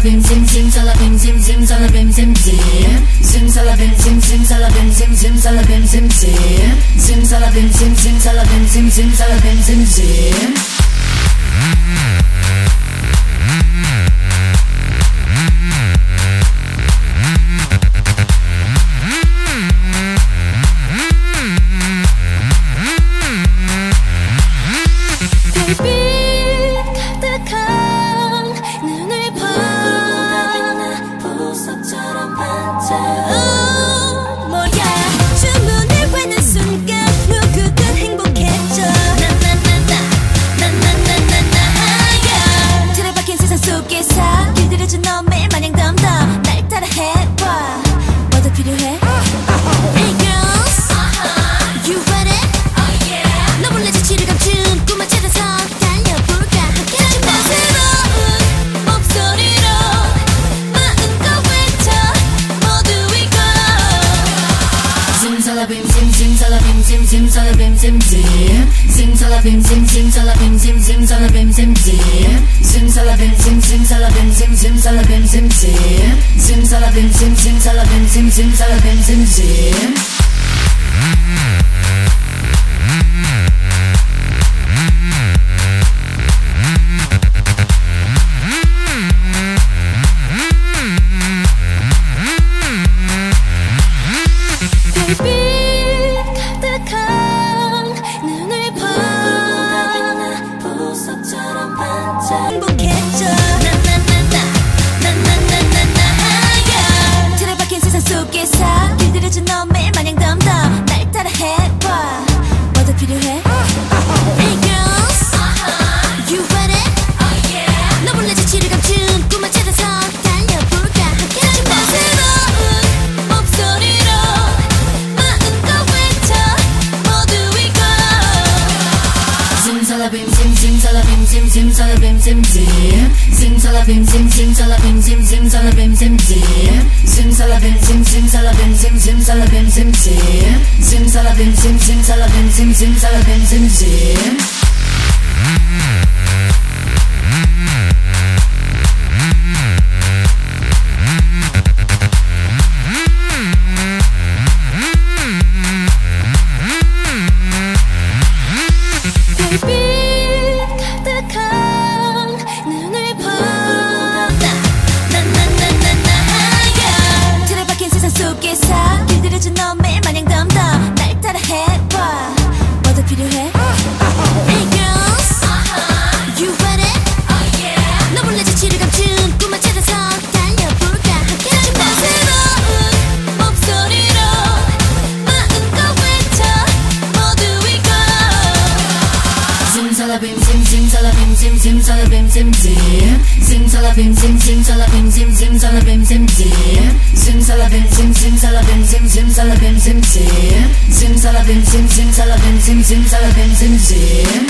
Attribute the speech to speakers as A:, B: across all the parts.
A: salabim zim zim salabim zim zim salabim zim zim. Zim salabim zim zim salabim zim zim salabim zim zim. Zim salabim zim zim salabim zim zim salabim zim zim. zim zim zim salabim zim zim salabim zim zim salabim zim zim zim salabim zim zim salabim zim zim salabim zim zim zim salabim zim zim salabim zim zim salabim zim zim Mm-hmm. Zim zalabim zim zim zalabim zim zim. Zim zalabim zim zim zalabim zim zim zalabim zim zim. Zim zalabim zim zim zalabim zim zim zalabim zim zim. zalabim zim zim zalabim zim zim zalabim zim zim. Zim zalabim zim zim zalabim zim zim zalabim zim zim. Zim zalabim zim zim zalabim zim zim zalabim zim zim.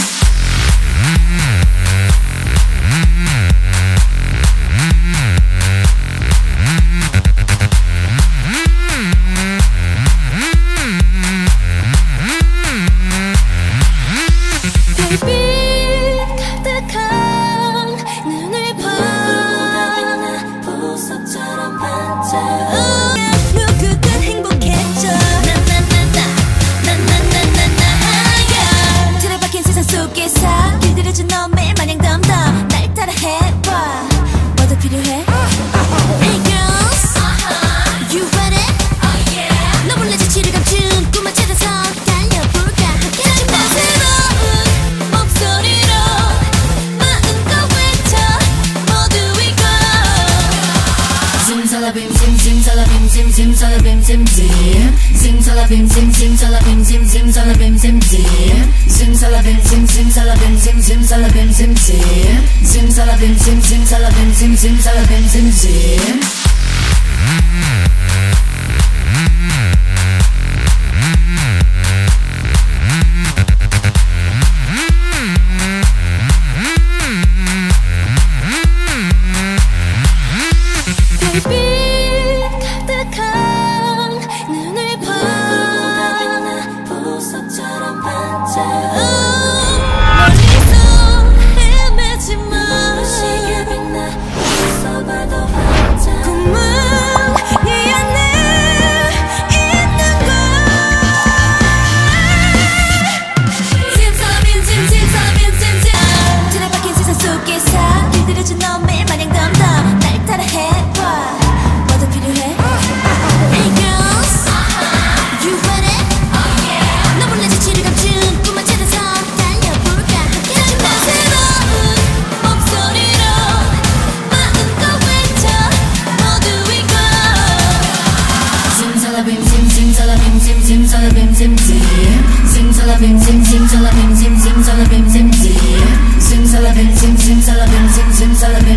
A: Simsalabim, sim, simsalabim, sim, simsalabim, sim, sim. Simsalabim, sim, simsalabim, sim, simsalabim, sim, sim. Simsalabim, sim, simsalabim, sim, simsalabim, sim, sim. Simsalabim, sim, simsalabim, sim, simsalabim, sim, sim. 별빛 simsalabim, sim, sim. Simsalabim, sim, simsalabim, sim, simsalabim, sim, sim. Simsalabim, sim, simsalabim, sim, simsalabim, sim,